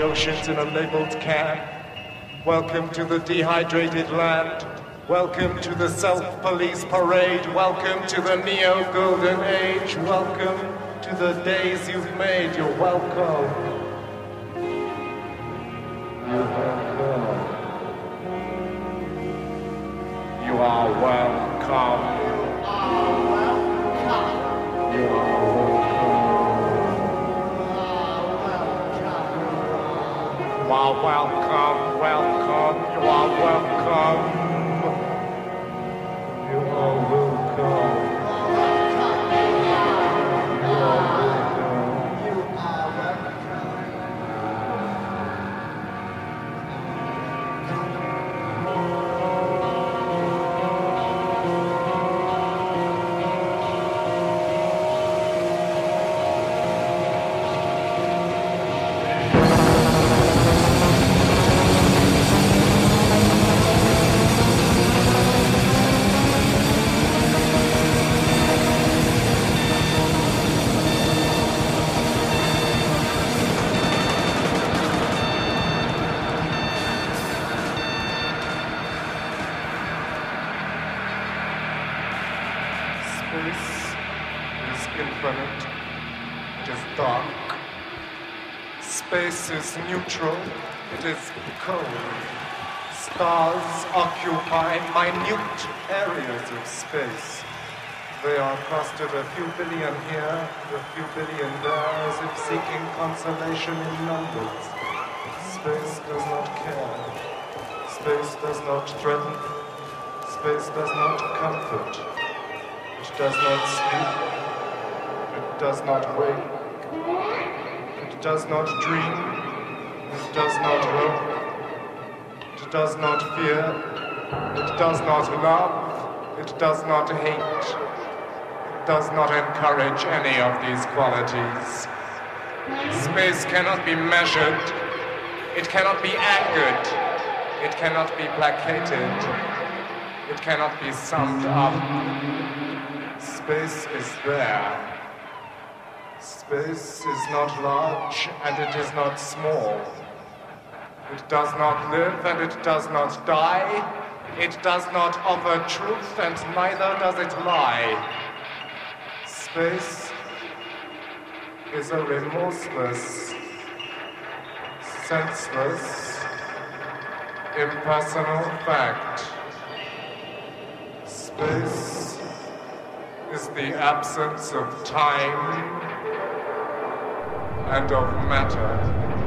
vibrations in a labeled can. Welcome to the dehydrated land. Welcome to the self-police parade. Welcome to the neo-golden age. Welcome to the days you've made. You're welcome. You're welcome. You are welcome. Are welcome, welcome, you are welcome. Space is infinite. It is dark. Space is neutral. It is cold. Stars occupy minute areas of space. They are clustered a few billion here, a few billion there, as if seeking consolation in numbers. Space does not care. Space does not threaten. Space does not comfort. It does not sleep. It does not wake. It does not dream. It does not hope. It does not fear. It does not love. It does not hate. It does not encourage any of these qualities. Space cannot be measured. It cannot be angered. It cannot be placated. It cannot be summed up. Space is there. Space is not large and it is not small. It does not live and it does not die. It does not offer truth and neither does it lie. Space is a remorseless, senseless, impersonal fact. Space is the absence of time and of matter.